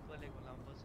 अकबर बस